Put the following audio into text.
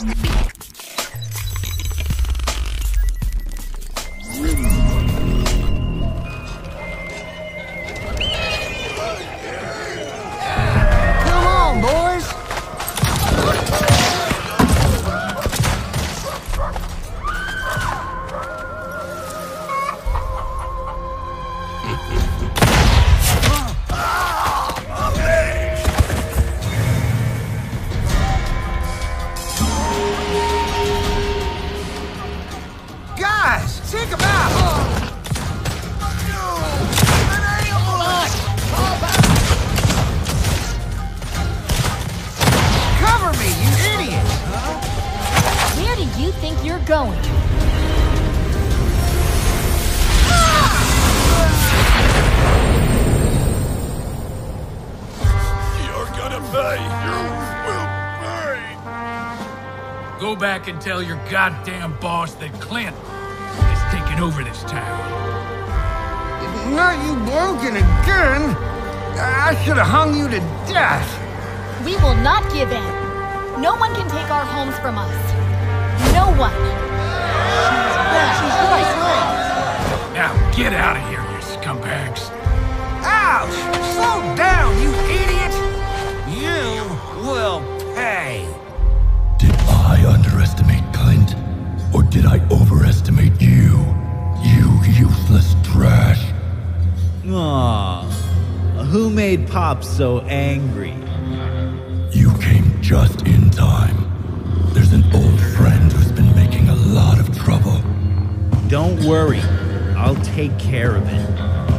On, boys. Guys, check him out! Cover me, you idiot! Where do you think you're going? You're gonna pay. You will pay. Go back and tell your goddamn boss that Clint is taking over this town. Not you broken again! I should have hung you to death! We will not give in. No one can take our homes from us. No one. she's right Now get out of here, you scumbags. Ouch! Who made Pop so angry? You came just in time. There's an old friend who's been making a lot of trouble. Don't worry, I'll take care of it.